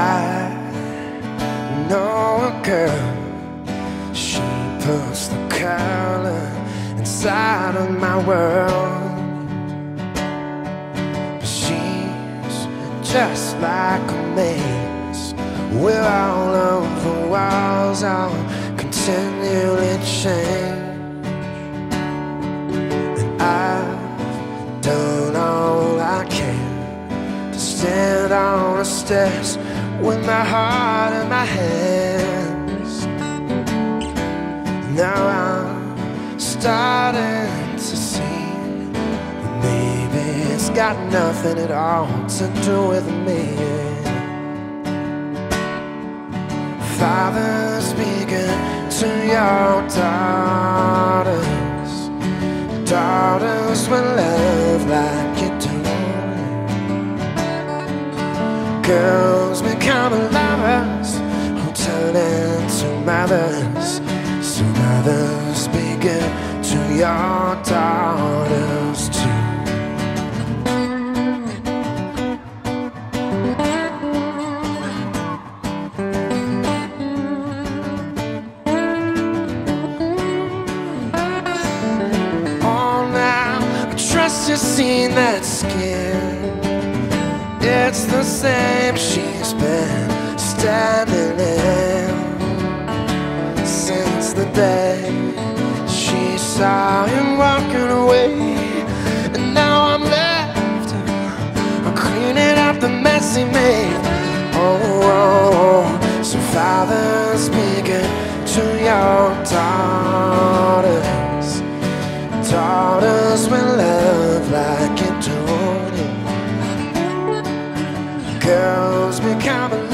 I know a girl. She puts the color inside of my world. But she's just like a maze where all the walls are continually change. Stand on the steps with my heart in my hands. Now I'm starting to see that maybe it's got nothing at all to do with me. Father, speaking to your daughters, daughters will love like Girls becoming lovers who turn into mothers. So mothers be good to your daughters too. Oh, now I trust you've seen that skin. It's the same she's been standing in since the day she saw him walking away. And now I'm left, cleaning up the mess he made. Oh, oh, oh. so Father, speaking to your daughters. Girls alive.